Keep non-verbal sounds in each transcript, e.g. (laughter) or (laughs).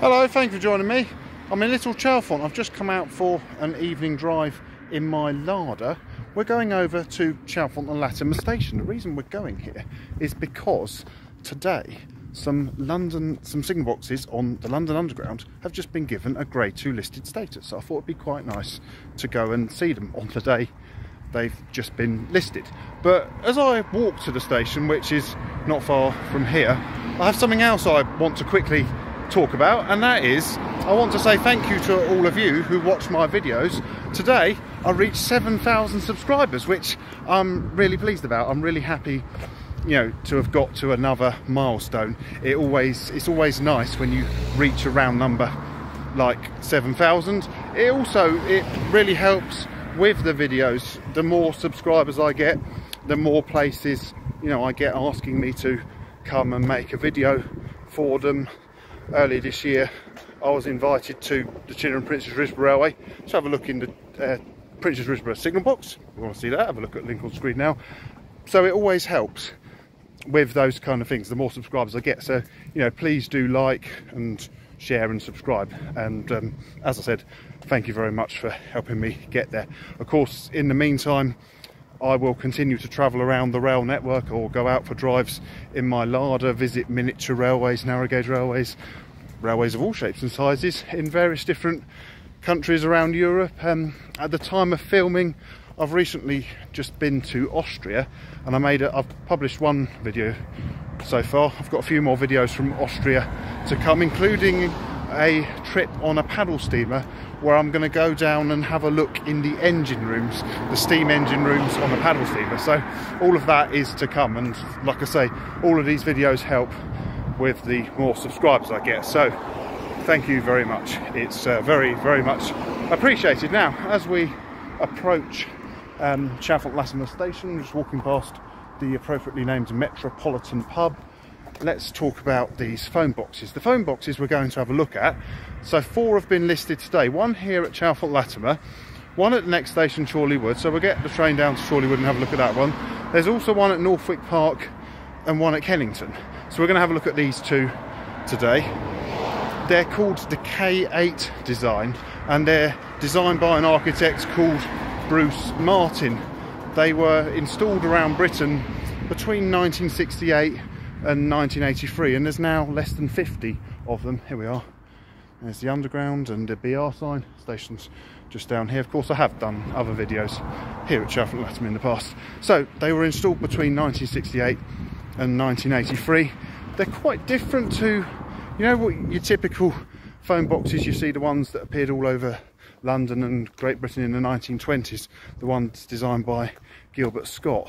Hello, thank you for joining me. I'm in Little Chalfont. I've just come out for an evening drive in my Lada. We're going over to Chalfont and Latimer Station. The reason we're going here is because today some London, some signal boxes on the London Underground have just been given a Grade 2 listed status. So I thought it'd be quite nice to go and see them on the day they've just been listed. But as I walk to the station, which is not far from here, I have something else I want to quickly talk about, and that is I want to say thank you to all of you who watch my videos. Today I reached 7,000 subscribers, which I'm really pleased about. I'm really happy you know to have got to another milestone it always it's always nice when you reach a round number like 7,000 it also it really helps with the videos the more subscribers I get the more places you know I get asking me to come and make a video for them earlier this year I was invited to the Chinnor and Princes Risborough Railway to have a look in the uh, Princes Risborough signal box. If you want to see that, have a look at link on screen now. So it always helps with those kind of things, the more subscribers I get. So, you know, please do like and share and subscribe. And um, as I said, thank you very much for helping me get there. Of course, in the meantime, I will continue to travel around the rail network or go out for drives in my Lada, visit miniature railways, narrow gauge railways, railways of all shapes and sizes in various different countries around Europe. Um, at the time of filming, I've recently just been to Austria and I made it, I've published one video so far. I've got a few more videos from Austria to come, including a trip on a paddle steamer where I'm going to go down and have a look in the engine rooms, the steam engine rooms on the paddle steamer. So all of that is to come and like I say, all of these videos help with the more subscribers I get. So thank you very much. It's uh, very, very much appreciated. Now, as we approach um, Chalfont Latimer Station, just walking past the appropriately named Metropolitan Pub, let's talk about these phone boxes. The phone boxes we're going to have a look at. So four have been listed today. One here at Chalfont Latimer, one at the next station, Chorleywood. So we'll get the train down to Chorleywood and have a look at that one. There's also one at Northwick Park and one at Kennington. So we're going to have a look at these two today. They're called the K8 design and they're designed by an architect called Bruce Martin. They were installed around Britain between 1968 and 1983 and there's now less than 50 of them. Here we are. There's the underground and the BR sign stations just down here. Of course I have done other videos here at Chalfont Latimer in the past. So they were installed between 1968 and 1983 they're quite different to you know what your typical phone boxes you see the ones that appeared all over London and Great Britain in the 1920s the ones designed by Gilbert Scott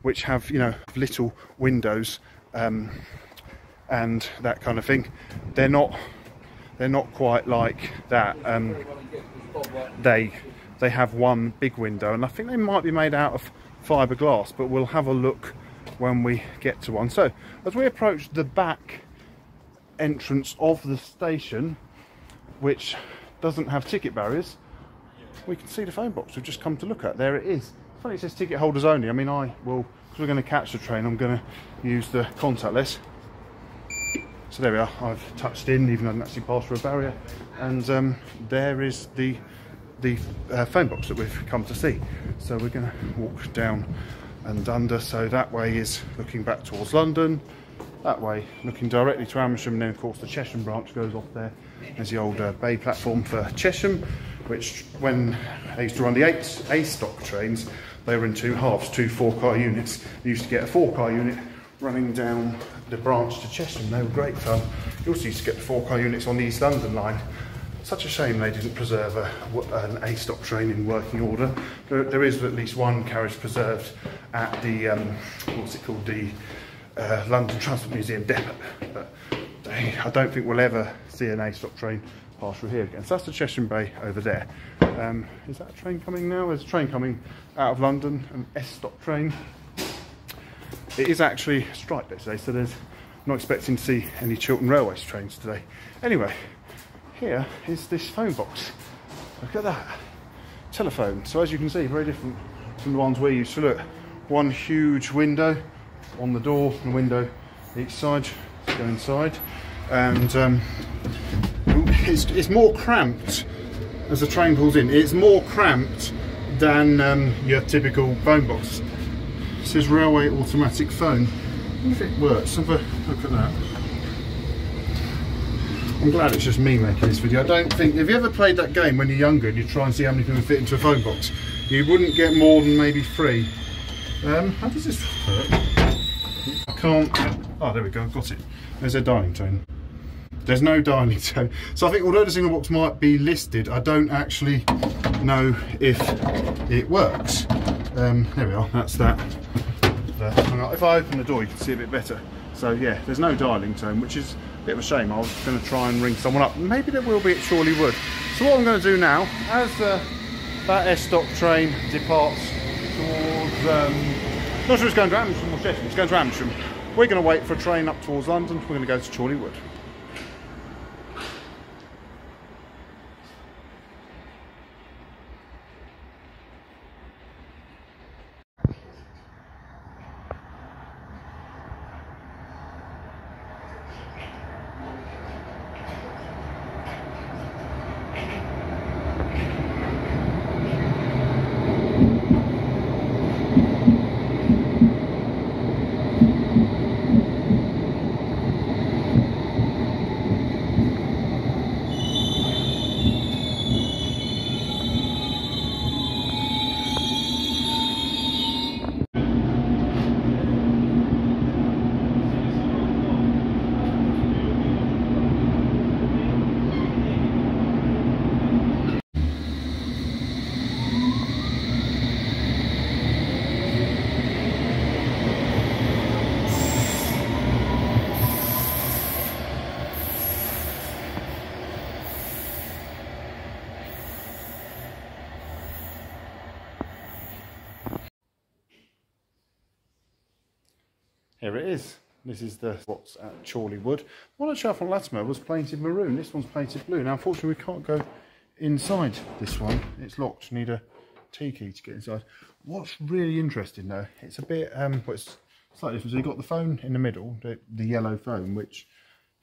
which have you know little windows um, and that kind of thing. They're not they're not quite like that. Um, they they have one big window, and I think they might be made out of fiberglass, but we'll have a look when we get to one. So as we approach the back entrance of the station, which doesn't have ticket barriers, we can see the phone box we've just come to look at. There it is. Funny it says ticket holders only. I mean, I will because we're going to catch the train, I'm going to use the contactless. So there we are, I've touched in, even though I didn't actually pass through a barrier. And um, there is the the uh, phone box that we've come to see. So we're going to walk down and under. So that way is looking back towards London. That way looking directly to Amersham. And then of course the Chesham branch goes off there. There's the old uh, bay platform for Chesham, which when I used to run the eight A stock trains, they were in two halves, two four car units. You used to get a four car unit running down the branch to Chesham. They were great fun. You also used to get the four car units on the East London line. Such a shame they didn't preserve a, an A stock train in working order. There, there is at least one carriage preserved at the, um, what's it called, the uh, London Transport Museum depot. But I don't think we'll ever see an A stock train through here again. So that's the Chesham Bay over there. Um, is that a train coming now? There's a train coming out of London, an S-stock train. It is actually strike day today, so there's not expecting to see any Chiltern Railways trains today. Anyway, here is this phone box. Look at that. Telephone. So as you can see, very different from the ones we used to look. One huge window on the door and window each side. Let's go inside. And um, it's, it's more cramped as the train pulls in. It's more cramped than um, your typical phone box. It says railway automatic phone. If it works. Have a look at that. I'm glad it's just me making this video. I don't think, have you ever played that game when you're younger and you try and see how many people fit into a phone box? You wouldn't get more than maybe three. Um, how does this work? I can't, oh there we go, I've got it. There's a dialing tone. There's no dialing (laughs) tone. So I think although the single box might be listed, I don't actually know if it works. Um, there we are, that's that. If I open the door, you can see a bit better. So yeah, there's no dialing tone, which is a bit of a shame. I was going to try and ring someone up. Maybe there will be at Chorleywood. So what I'm going to do now, as uh, that S-stock train departs towards, um, not sure it's going to Amersham or Chesham, it's going to Amersham. We're going to wait for a train up towards London. We're going to go to Chorleywood. Here it is. This is the what's at Chorleywood. One at Chalfont Latimer was painted maroon. This one's painted blue. Now, unfortunately, we can't go inside this one. It's locked. Need a T key to get inside. What's really interesting though, it's a bit, um, well, it's slightly different. So you've got the phone in the middle, the, the yellow phone, which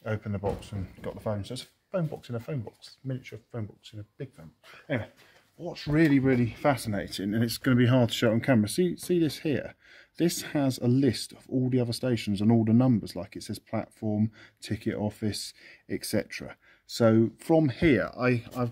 opened the box and got the phone. So it's a phone box in a phone box, miniature phone box in a big phone. Anyway, what's really, really fascinating, and it's going to be hard to show on camera. See, see this here? This has a list of all the other stations and all the numbers, like it says platform, ticket office, etc. So from here, I, I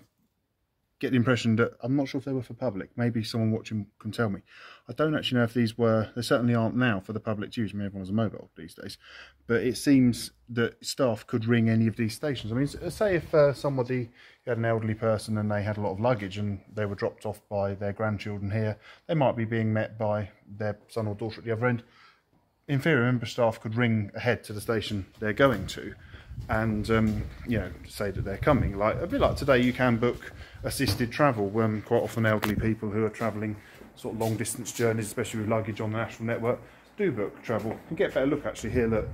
get the impression that I'm not sure if they were for public. Maybe someone watching can tell me. I don't actually know if these were, they certainly aren't now for the public to use. I mean, everyone has a mobile these days. But it seems that staff could ring any of these stations. I mean, say if uh, somebody had an elderly person and they had a lot of luggage and they were dropped off by their grandchildren here, they might be being met by their son or daughter at the other end. Inferior member staff could ring ahead to the station they're going to and um, you know say that they're coming. Like a bit like today, you can book assisted travel. when quite often elderly people who are travelling sort of long distance journeys, especially with luggage on the national network, do book travel. You get a better look actually here. Look,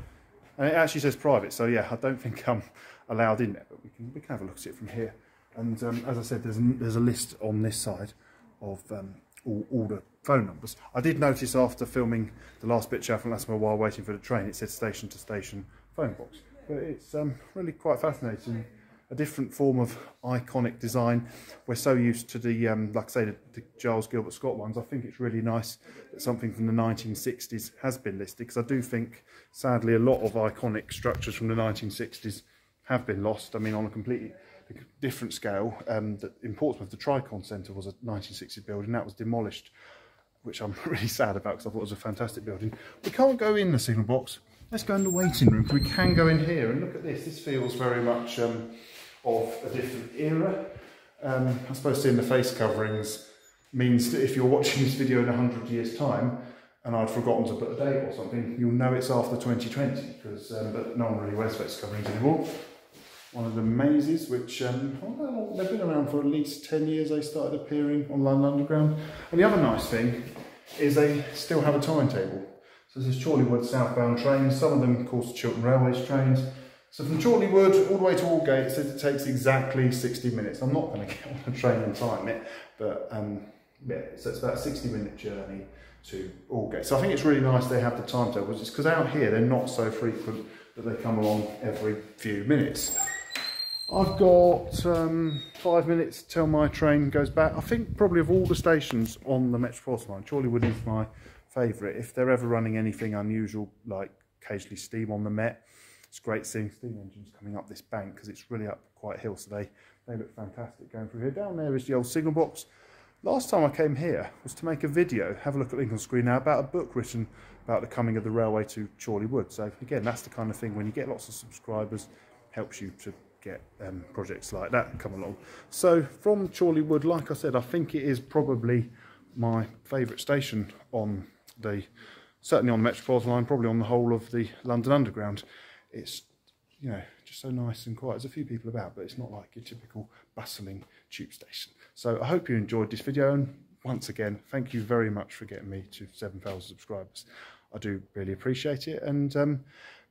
and it actually says private, so yeah, I don't think I'm allowed in there, but we can we can have a look at it from here. And um, as I said, there's there's a list on this side of um, all, all, the phone numbers. I did notice after filming the last bit of last while waiting for the train, it said station to station phone box but it's um, really quite fascinating. A different form of iconic design. We're so used to the, um, like I say, the, the, Giles Gilbert Scott ones. I think it's really nice that something from the 1960s has been listed because I do think, sadly, a lot of iconic structures from the 1960s have been lost. I mean, on a completely different scale. Um, in Portsmouth, the Tricorn Centre was a 1960s building that was demolished, which I'm (laughs) really sad about because I thought it was a fantastic building. We can't go in the signal box Let's go in the waiting room. We can go in here and look at this. This feels very much um, of a different era. Um, I suppose seeing the face coverings means that if you're watching this video in 100 years time and I'd forgotten to put a date or something, you'll know it's after 2020 because um, but no one really wears face coverings anymore. One of the mazes, which um, well, they've been around for at least 10 years, they started appearing on London Underground. And the other nice thing is they still have a timetable. So this is Chorleywood southbound trains, some of them of course Chiltern Railways trains. So from Chorleywood all the way to Aldgate, it says it takes exactly 60 minutes. I'm not going (laughs) to get on a train and time it, but um, yeah, so it's about a 60 minute journey to Aldgate. So I think it's really nice they have the timetables, because out here they're not so frequent that they come along every few minutes. I've got um, five minutes till my train goes back. I think probably of all the stations on the Metropolitan line, Chorleywood is my favourite. If they're ever running anything unusual, like occasionally steam on the Met, it's great seeing steam engines coming up this bank because it's really up quite a hill, so they, they look fantastic going through here. Down there is the old signal box. Last time I came here was to make a video, have a look at Lincoln Screen now, about a book written about the coming of the railway to Chorleywood. So again, that's the kind of thing when you get lots of subscribers, helps you to get um, projects like that come along. So from Chorleywood, like I said, I think it is probably my favourite station on certainly on the Metropolitan line, probably on the whole of the London Underground. It's, you know, just so nice and quiet. There's a few people about, but it's not like your typical bustling tube station. So I hope you enjoyed this video and once again, thank you very much for getting me to 7,000 subscribers. I do really appreciate it and um,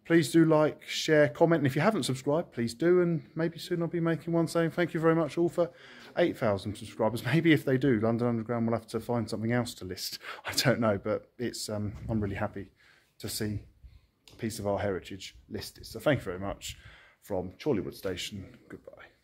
please do like, share, comment and if you haven't subscribed, please do and maybe soon I'll be making one saying thank you very much all for 8,000 subscribers. (laughs) Maybe if they do, London Underground will have to find something else to list. (laughs) I don't know, but it's um, I'm really happy to see a piece of our heritage listed. So thank you very much from Chorleywood Station. Goodbye.